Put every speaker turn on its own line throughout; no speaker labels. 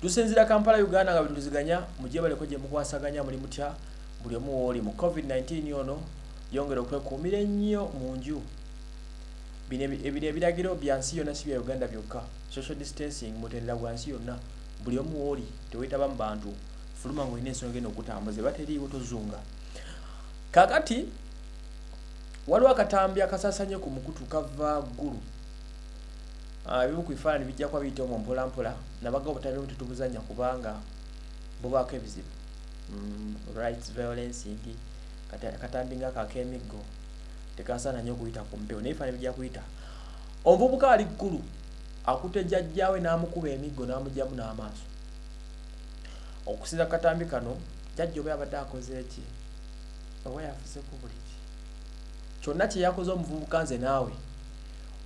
tusinzira kampala uganda nga bituziganya mujye baleko gye mukwasaganya muli mutya buli omu wooli mu covid-19 ono yongera okwekuumira ennyo mu nju. Bino ebiragiro bya nsi yonna si bya uganda byokka. Social distancing mutendera gwa nsi yonna. Buli omu wooli teweetaba mu bantu. Fuluma ngaolina ensonga eno okutambuza eba teriiwo tozunga. Kakati waliwo akatambi akasasanye ku mukutu kava ggulu ebimu ku bifaananyi bijja kuba biyita omwo mpolampola nabaga obutambi omu tetubuzanya kubanga bubaako ebizibu. Mm, rights violencing kata- akatambi nga kakemiggo tekasaana nnyo okuyita ku mpewo naye bifaananyi bijja kuyita. Omuvubuka ali ggulu akutte jjajjaawe n'amukuba emiggo n'amugyamu n'amaaso. Okusinza ku katambi kano jjajja oba yabadde akoze ki? Oba yafuzeku buli ki? Kyonna kye yakoze omuvubuka nze naawe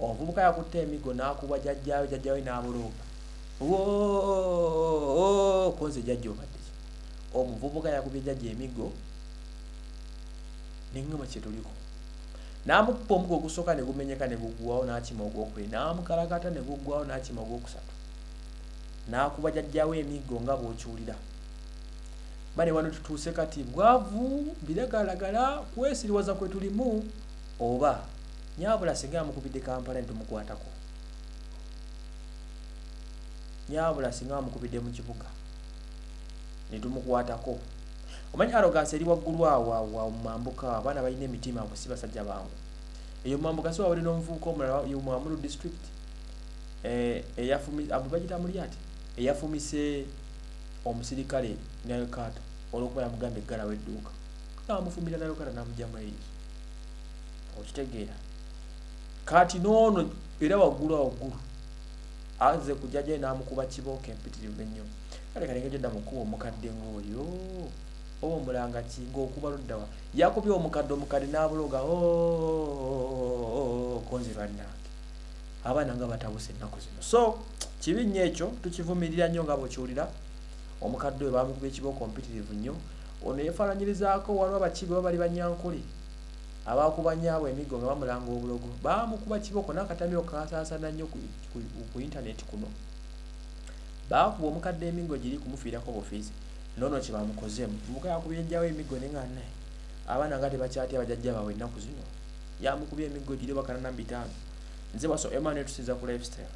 omuvubuka yakutta emiggo n'akubwa jjajjaawe jjajjaawe n'abulooga ko nze jjajja obadde ki? Omuvubuka yakubye jjajja emiggo neŋŋama kyetuliko n'amukupa omuggo ogusooka ne gumenyeka ne guggwawo n'akima ogwokubiri n'amukalakata ne guggwawo n'akima ogwokusatu. N'akuba jjajjaawe emiggo nga bw'okiwulira. Bane wano tutuuse kati bwavu biragalagala kwesiriwaza kwe tulimu oba nyabula singa yamukubidde kampala ne tumukwatako nyabula singa bamukubidde mu kibuga ne tumukwatako. Omanyi arogance eri waggulu awo awo mu mambuka abaana balina emitima abo si basajja bangu. Eyo mambuka si wawali n'omuvubuka omulala yo mu amulu district eh, abo bagita muli ati eyafumise omusirikale nayokata olwokuba yamugamba eggalawo edduuka namufumira nayokata namugjamu eriiso okitegeera kati noono era waggulu awaggulu aze kujjajayo n'amukuba kibooka empitirivu ennyo. Kale kalinga gyodda mukuba omukadde ng'oyo oba omulanga ki? Ng'okuba luddawa yakubye omukadde omukadde n'abuloga konze bannange abaana nga batabuse ennaku zino. So kibi nnyo ekyo tukivumirira nnyo nga bwekiwulira omukadde oyo bamukubya ekibooka ompitirivu nnyo. Ono yeefaananyirizaako waliwo abakibe oba bali banyankole abakuba nyaabwe emiggo nga bamulanga obulogo bamukuba kibooko n'akatambi okasaasana nnyo ku, intaneti kuno. Baakuba omukadde emiggo giri kumufiirako bufiizi noono kye bamukozeemu muka yakubye ejjawo emiggo ne nga naye abaana nga tebakyatya bajajja baabwe ennaku zino. Yamukubye emiggo giri bakanana mu bitaano nze baso emmanuel tusinza ku lifestyle